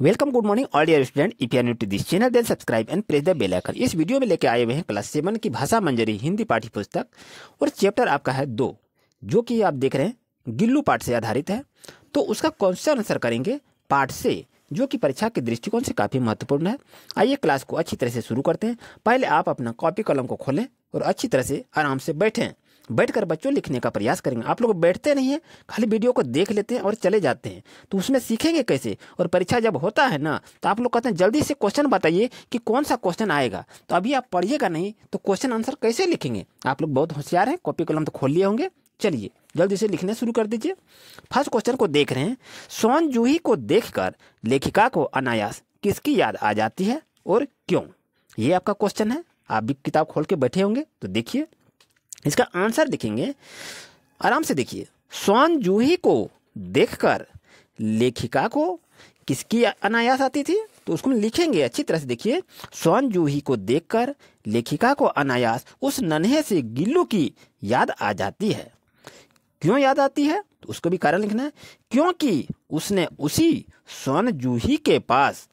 Welcome good morning all dear student if you new to this channel then subscribe and press the bell icon इस video में लेके आए हुए हैं class seven की भाषा मंजरी हिंदी पाठ्य पुस्तक और चैप्टर आपका है दो, जो कि आप देख रहे हैं, गिल्लू पाठ से आधारित है। तो उसका कौन सा आंसर करेंगे पाठ से, जो कि परीक्षा के दृष्टिकोण से काफ़ी महत्वपूर्ण है। आइए क्लास को अच्छी तरह से शुरू करते हैं। पहले आप अपना कॉपी कलम को खोलें और अच्छी तरह से आराम से बैठें। बैठकर बच्चों लिखने का प्रयास करेंगे। आप लोग बैठते नहीं हैं, खाली वीडियो को देख लेते हैं और चले जाते हैं। तो उसमें सीखेंगे कैसे? और परीक्षा जब होता है ना तो आप लोग कहते हैं, जल्दी से क्वेश्चन बताइए कि कौन सा क्वेश्चन आएगा। तो अभी आप पढ़िएगा नहीं तो क्वेश्चन आंसर कैसे लिखेंगे? आप लोग बहुत होशियार हैं कॉपी कलम तो खोल लिए होंगे। चलिए, जल्दी से लिखने शुरू कर दीजिए। फ़र्स्ट क्वेश्चन को देख रहे हैं। सोन जूही को देखकर लेखिका को अनायास किसकी याद आ जाती है और क्यों? ये आपका क्वेश्चन है। आप भी किताब खोल के बैठे होंगे तो देखिए। इसका आंसर देखेंगे। आराम से देखिए। स्वान जूही को देखकर लेखिका को किसकी अनायास आती थी? तो उसको लिखेंगे, अच्छी तरह से देखिए। स्वान जूही को देखकर लेखिका को अनायास उस नन्हे से गिल्लू की याद आ जाती है। क्यों याद आती है? तो उसको भी कारण लिखना है। क्योंकि उसने उसी स्वर्ण जूही के पास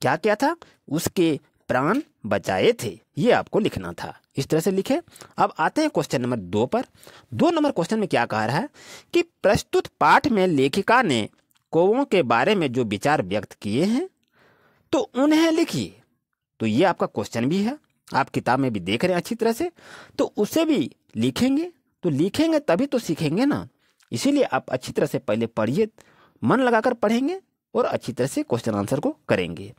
क्या किया था? उसके प्राण बचाए थे। ये आपको लिखना था। इस तरह से लिखे। अब आते हैं क्वेश्चन नंबर दो पर। दो नंबर क्वेश्चन में क्या कह रहा है? कि प्रस्तुत पाठ में लेखिका ने कौवों के बारे में जो विचार व्यक्त किए हैं तो उन्हें लिखिए। तो ये आपका क्वेश्चन भी है। आप किताब में भी देख रहे हैं अच्छी तरह से। तो उसे भी लिखेंगे। तो लिखेंगे तभी तो सीखेंगे ना। इसीलिए आप अच्छी तरह से पहले पढ़िए, मन लगाकर पढ़ेंगे और अच्छी तरह से क्वेश्चन आंसर को करेंगे।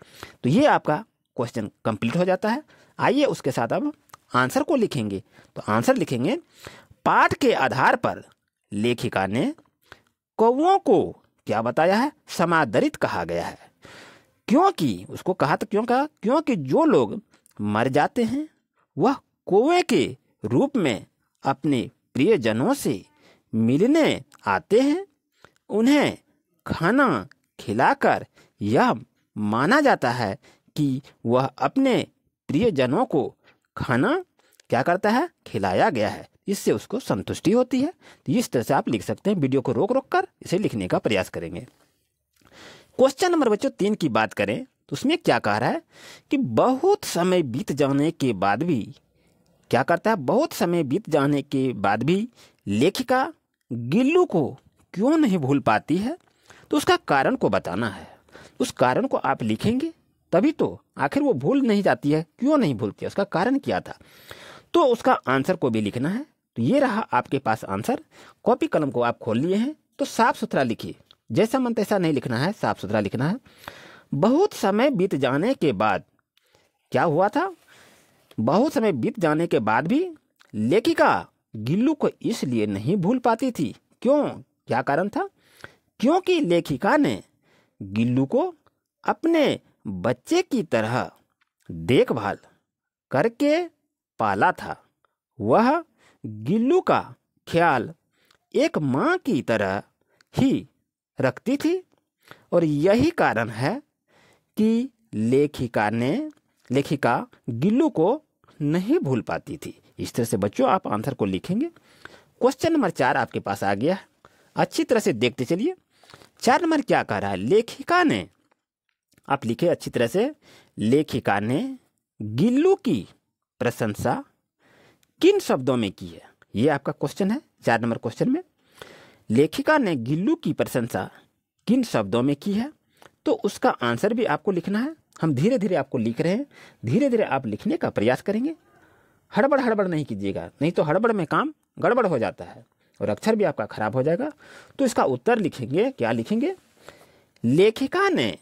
तो ये आपका क्वेश्चन कंप्लीट हो जाता है। आइए उसके साथ अब आंसर को लिखेंगे। तो आंसर लिखेंगे, पाठ के आधार पर लेखिका ने कौओं को क्या बताया है? समादरित कहा गया है। क्योंकि, उसको कहा तो क्यों कहा? क्योंकि जो लोग मर जाते हैं, वह कौए के रूप में अपने प्रियजनों से मिलने आते हैं। उन्हें खाना खिलाकर यह माना जाता है कि वह अपने प्रियजनों को खाना क्या करता है? खिलाया गया है। इससे उसको संतुष्टि होती है। तो इस तरह से आप लिख सकते हैं। वीडियो को रोक रोक कर इसे लिखने का प्रयास करेंगे। क्वेश्चन नंबर बच्चों, तीन की बात करें। तो उसमें क्या कह रहा है कि बहुत समय बीत जाने के बाद भी, क्या करता है? बहुत समय बीत जाने के बाद भी लेखिका गिल्लू को क्यों नहीं भूल पाती है? तो उसका कारण को बताना है। उस कारण को आप लिखेंगे। तभी तो आखिर वो भूल नहीं जाती है। क्यों नहीं भूलती है? उसका कारण क्या था? तो उसका आंसर को भी लिखना है। तो ये रहा आपके पास आंसर। कॉपी कलम को आप खोल लिए हैं तो साफ़ सुथरा लिखिए। जैसा मन तैसा नहीं लिखना है, साफ़ सुथरा लिखना है। बहुत समय बीत जाने के बाद, क्या हुआ था? बहुत समय बीत जाने के बाद भी लेखिका गिल्लू को इसलिए नहीं भूल पाती थी। क्यों? क्या कारण था? क्योंकि लेखिका ने गिल्लू को अपने बच्चे की तरह देखभाल करके पाला था। वह गिल्लू का ख्याल एक माँ की तरह ही रखती थी और यही कारण है कि लेखिका ने, लेखिका गिल्लू को नहीं भूल पाती थी। इस तरह से बच्चों, आप आंसर को लिखेंगे। क्वेश्चन नंबर चार आपके पास आ गया है। अच्छी तरह से देखते चलिए। चार नंबर क्या कह रहा है? लेखिका ने आप लिखे अच्छी तरह से, लेखिका ने गिल्लू की प्रशंसा किन शब्दों में की है? ये आपका क्वेश्चन है, चार नंबर क्वेश्चन में। लेखिका ने गिल्लू की प्रशंसा किन शब्दों में की है? तो उसका आंसर भी आपको लिखना है। हम धीरे धीरे आपको लिख रहे हैं। धीरे धीरे आप लिखने का प्रयास करेंगे। हड़बड़ हड़बड़ नहीं कीजिएगा। नहीं तो हड़बड़ में काम गड़बड़ हो जाता है और अक्षर भी आपका खराब हो जाएगा। तो इसका उत्तर लिखेंगे, क्या लिखेंगे? लेखिका ने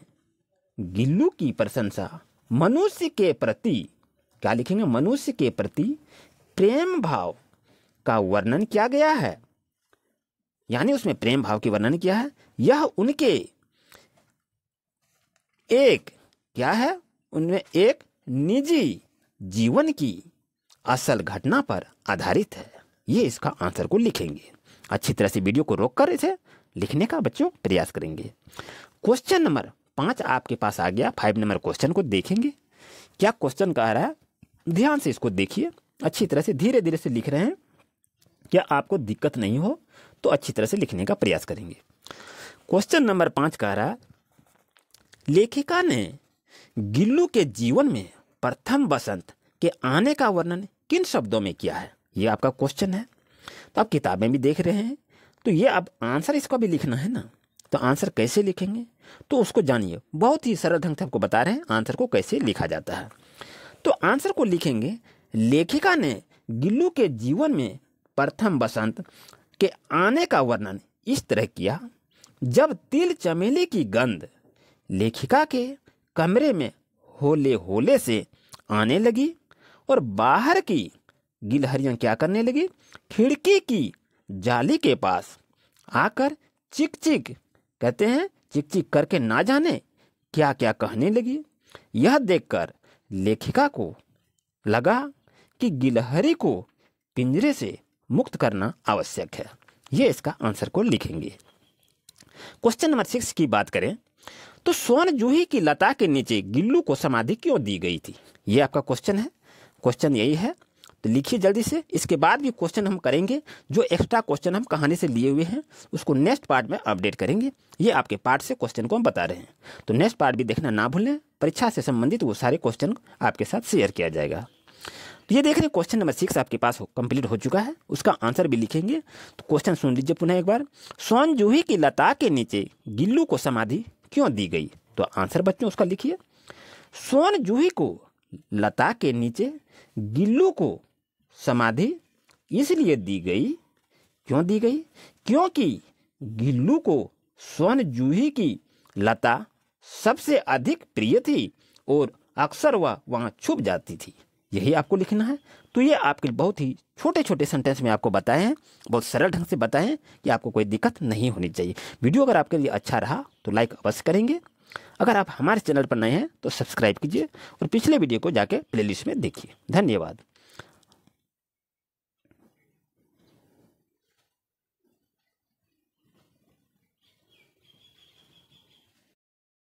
गिल्लू की प्रशंसा मनुष्य के प्रति, क्या लिखेंगे? मनुष्य के प्रति प्रेम भाव का वर्णन किया गया है। यानी उसमें प्रेम भाव की वर्णन किया है। यह उनके एक, क्या है? उनमें एक निजी जीवन की असल घटना पर आधारित है। ये इसका आंसर को लिखेंगे। अच्छी तरह से वीडियो को रोककर इसे लिखने का बच्चों प्रयास करेंगे। क्वेश्चन नंबर पाँच आपके पास आ गया फाइव नंबर क्वेश्चन को देखेंगे। क्या क्वेश्चन कह रहा है? ध्यान से इसको देखिए। अच्छी तरह से, धीरे धीरे से लिख रहे हैं। क्या आपको दिक्कत नहीं हो तो अच्छी तरह से लिखने का प्रयास करेंगे। क्वेश्चन नंबर पाँच कह रहा है, लेखिका ने गिल्लू के जीवन में प्रथम बसंत के आने का वर्णन किन शब्दों में किया है? ये आपका क्वेश्चन है। तो आप किताबें भी देख रहे हैं। तो ये अब आंसर इसका भी लिखना है ना। तो आंसर कैसे लिखेंगे? तो उसको जानिए। बहुत ही सरल ढंग से आपको बता रहे हैं आंसर को कैसे लिखा जाता है। तो आंसर को लिखेंगे, लेखिका ने गिल्लू के जीवन में प्रथम बसंत के आने का वर्णन इस तरह किया। जब तिल चमेली की गंध लेखिका के कमरे में होले होले से आने लगी और बाहर की गिलहरियाँ क्या करने लगी? खिड़की की जाली के पास आकर चिक चिक कहते हैं चिक चिक करके ना जाने क्या क्या कहने लगी? यह देखकर लेखिका को लगा कि गिलहरी को पिंजरे से मुक्त करना आवश्यक है। ये इसका आंसर को लिखेंगे। क्वेश्चन नंबर सिक्स की बात करें तो सोन जूही की लता के नीचे गिल्लू को समाधि क्यों दी गई थी? ये आपका क्वेश्चन है। क्वेश्चन यही है तो लिखिए जल्दी से। इसके बाद भी क्वेश्चन हम करेंगे, जो एक्स्ट्रा क्वेश्चन हम कहानी से लिए हुए हैं, उसको नेक्स्ट पार्ट में अपडेट करेंगे। ये आपके पार्ट से क्वेश्चन को हम बता रहे हैं। तो नेक्स्ट पार्ट भी देखना ना भूलें, परीक्षा से संबंधित वो सारे क्वेश्चन आपके साथ शेयर किया जाएगा। तो ये देख रहे हैं क्वेश्चन नंबर सिक्स आपके पास कंप्लीट हो चुका है। उसका आंसर भी लिखेंगे। तो क्वेश्चन सुन लीजिए पुनः एक बार। सोन जूही की लता के नीचे गिल्लू को समाधि क्यों दी गई? तो आंसर बच्चों उसका लिखिए। सोन जूही को लता के नीचे गिल्लू को समाधि इसलिए दी गई। क्यों दी गई? क्योंकि गिल्लू को स्वर्ण जूही की लता सबसे अधिक प्रिय थी और अक्सर वह वहाँ छुप जाती थी। यही आपको लिखना है? तो ये आपके बहुत ही छोटे छोटे सेंटेंस में आपको बताए हैं, बहुत सरल ढंग से बताए हैं कि आपको कोई दिक्कत नहीं होनी चाहिए। वीडियो अगर आपके लिए अच्छा रहा तो लाइक अवश्य करेंगे। अगर आप हमारे चैनल पर नए हैं तो सब्सक्राइब कीजिए और पिछले वीडियो को जाके प्लेलिस्ट में देखिए। धन्यवाद।